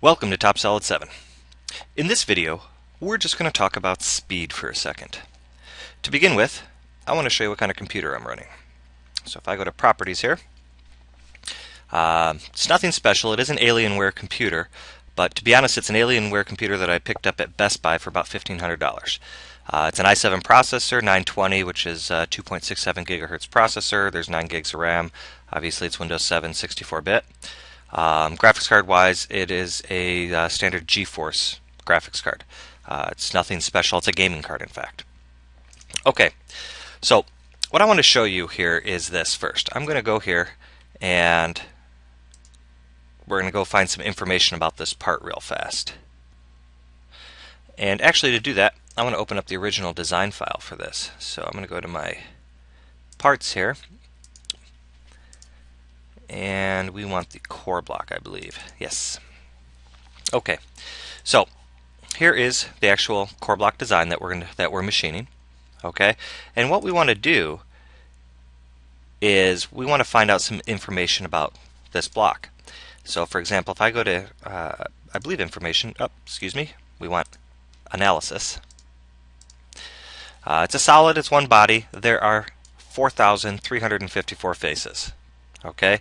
Welcome to TopSolid 7. In this video, we're just going to talk about speed for a second. To begin with, I want to show you what kind of computer I'm running. So if I go to Properties here, uh, it's nothing special. It is an Alienware computer, but to be honest, it's an Alienware computer that I picked up at Best Buy for about $1,500. Uh, it's an i7 processor, 920, which is a 2.67 gigahertz processor. There's 9 gigs of RAM. Obviously, it's Windows 7 64-bit. Um, graphics card wise, it is a uh, standard GeForce graphics card. Uh, it's nothing special. It's a gaming card, in fact. Okay, so what I want to show you here is this first. I'm going to go here and we're going to go find some information about this part real fast. And actually, to do that, I want to open up the original design file for this. So I'm going to go to my parts here and we want the core block I believe. Yes. Okay. So here is the actual core block design that we're gonna, that we're machining okay? And what we want to do is we want to find out some information about this block. So for example if I go to uh, I believe information oh excuse me we want analysis. Uh, it's a solid it's one body. There are 4,354 faces okay?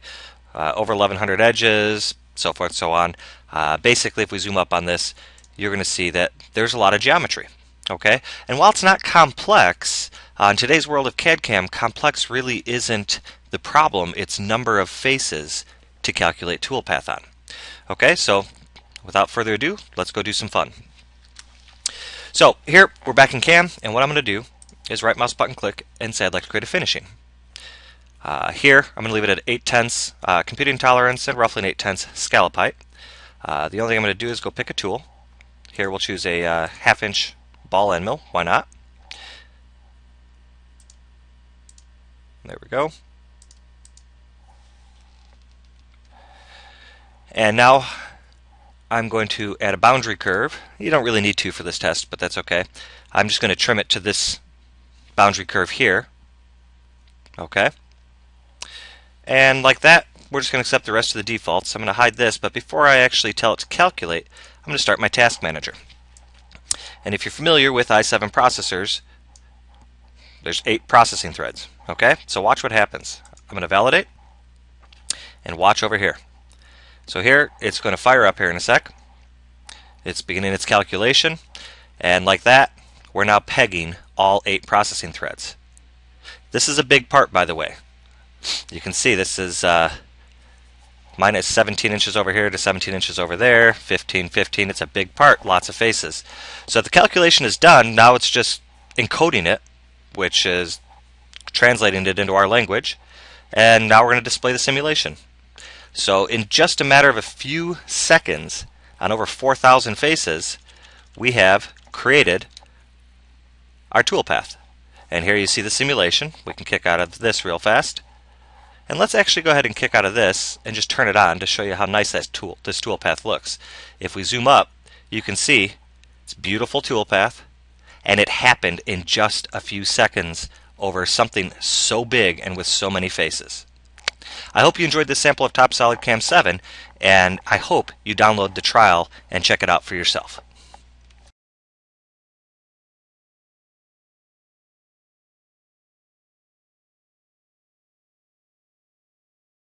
Uh, over 1100 edges, so forth, and so on. Uh, basically, if we zoom up on this, you're going to see that there's a lot of geometry, okay? And while it's not complex, uh, in today's world of CAD-CAM, complex really isn't the problem, it's number of faces to calculate toolpath on. Okay, so without further ado, let's go do some fun. So here, we're back in CAM, and what I'm going to do is right mouse button click and say I'd like to create a finishing. Uh, here, I'm going to leave it at 8 tenths uh, computing tolerance and roughly an 8 tenths scallop height. Uh, the only thing I'm going to do is go pick a tool. Here we'll choose a uh, half inch ball end mill. Why not? There we go. And now I'm going to add a boundary curve. You don't really need to for this test, but that's okay. I'm just going to trim it to this boundary curve here. Okay. And like that, we're just going to accept the rest of the defaults. I'm going to hide this, but before I actually tell it to calculate, I'm going to start my task manager. And if you're familiar with i7 processors, there's eight processing threads. Okay, so watch what happens. I'm going to validate and watch over here. So here, it's going to fire up here in a sec. It's beginning its calculation, and like that, we're now pegging all eight processing threads. This is a big part, by the way you can see this is uh, minus 17 inches over here to 17 inches over there, 15, 15. It's a big part, lots of faces. So the calculation is done. Now it's just encoding it, which is translating it into our language. And now we're going to display the simulation. So in just a matter of a few seconds, on over 4,000 faces, we have created our toolpath. And here you see the simulation. We can kick out of this real fast. And let's actually go ahead and kick out of this and just turn it on to show you how nice that tool, this toolpath looks. If we zoom up, you can see it's beautiful toolpath, and it happened in just a few seconds over something so big and with so many faces. I hope you enjoyed this sample of TopSolid Cam 7, and I hope you download the trial and check it out for yourself.